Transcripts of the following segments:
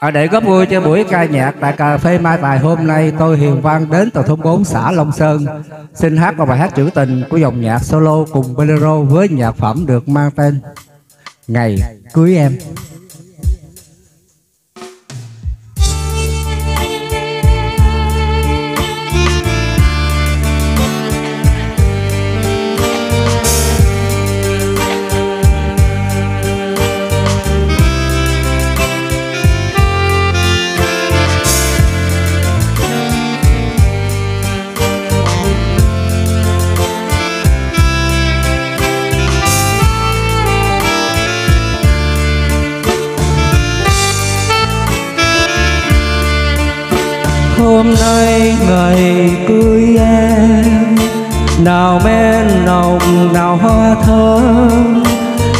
À, để góp vui cho buổi ca nhạc tại cà phê Mai Tài hôm nay, tôi Hiền Văn đến từ thôn 4 xã Long Sơn xin hát một bài hát trữ tình của dòng nhạc solo cùng bolero với nhạc phẩm được mang tên Ngày cưới em. Nay ngày cưới em. Nào men nồng, nào hoa thơm,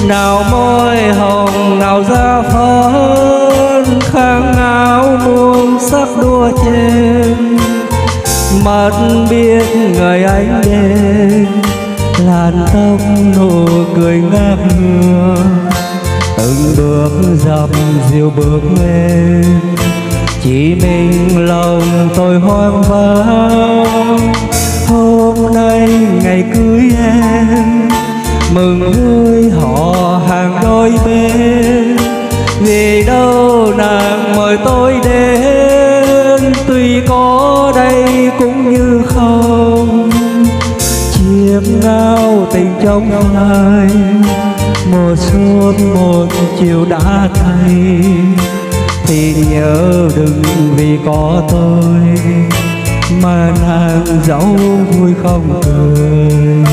nào môi hồng, nào da phấn, khang áo muôn sắc đua trên. Mắt biết người anh đến, làn tóc nụ cười ngát ngừa từng bước dập dịu bước lên, chỉ mình tôi hoang vắng hôm nay ngày cưới em, mừng vui họ hàng đôi bên. Vì đâu nàng mời tôi đến, tuy có đây cũng như không. Chiêm ngao tình trong hai một xuân một chiều đã thay thì nhớ đừng vì có tôi mà nàng dẫu vui không cười.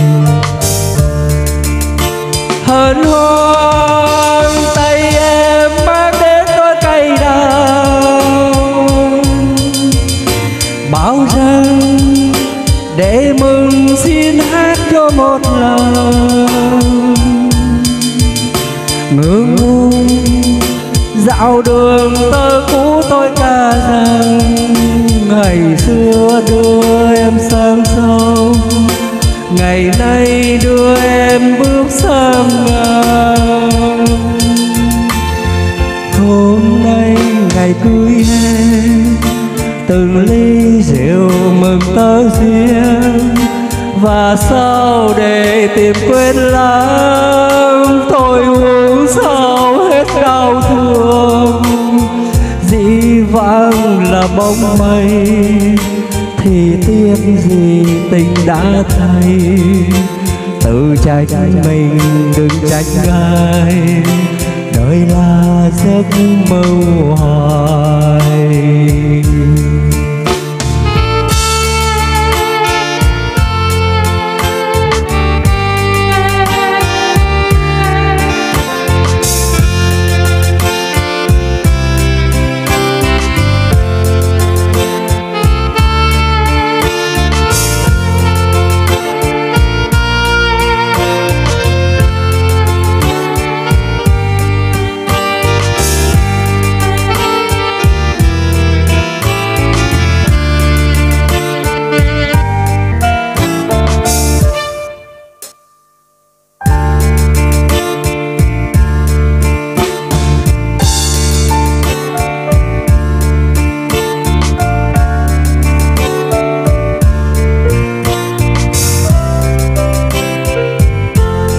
Hân hoan tay em mang đến đôi cây đau bảo rằng để mừng xin hát cho một lần. Ngưỡng ngung dạo đường tơ cũ tôi ca rằng ngày xưa đưa em sang sông. Ngày nay đưa em bước sang ngang. Hôm nay ngày cưới em, từng ly rượu mừng tớ riêng và sao để tìm quên lãng, tôi uống bóng mây, thì tiếc gì tình đã thay. Tự trách mình đừng trách ai, đời là giấc mơ hoài.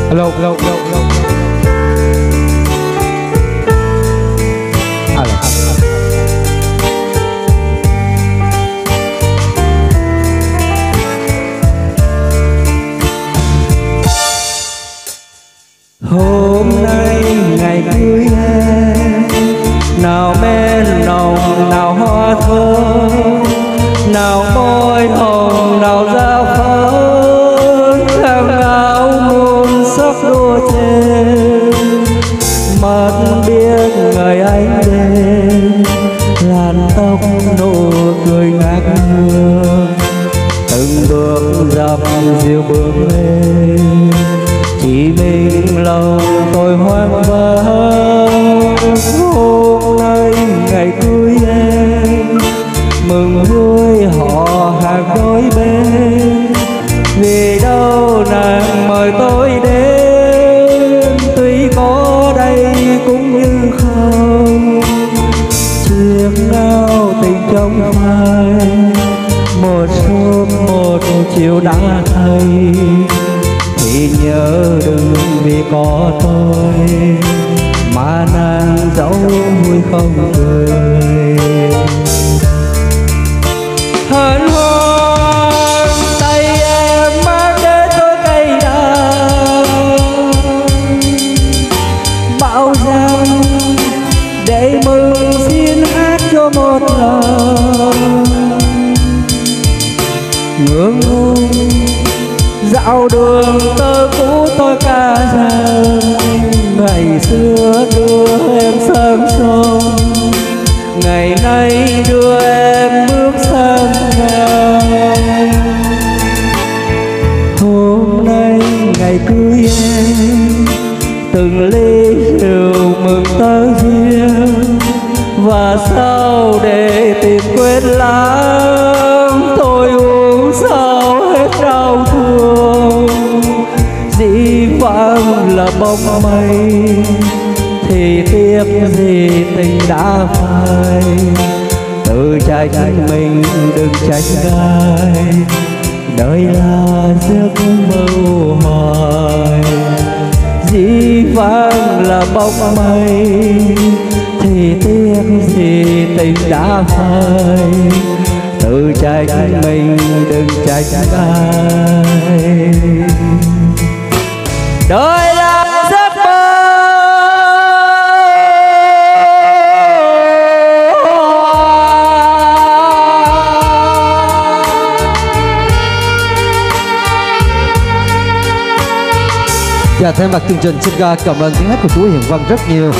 Hello, hello, hello, hello. À, hello. hôm nay ngày cưới em nào men nồng nào hoa thơm nào môi hồng nào da thương từng bước dập dìu bước lên, chỉ mình lòng tôi hoang vắng hôm nay ngày cưới em, mừng vui họ hàng đôi bên. Vì đâu nàng mời tôi đến, tuy có đây cũng như không. Chiếc áo chiều đã thay. Thì nhớ đừng vì có tôi, mà nàng dẫu vui không cười. Hân hoan, tay em mang đến tôi cây đào bao rằng để mừng Ao đường tơ cũ tôi ca rằng ngày xưa đưa em sang sông. Ngày nay đưa em bước sang ngang hôm nay ngày cưới em, từng ly rượu mừng tơ duyên. Và sau để tìm quên lãng bóng mây, thì tiếc gì tình đã phai. Tự trách mình đừng trách ai đời là giấc mơ hoài. Dĩ vãng là bóng mây, thì tiếc gì tình đã phai. Tự trách mình đừng trách ai. Đời Và thay mặt chương trình xin cảm ơn tiếng hát của chú Hiền Văn rất nhiều.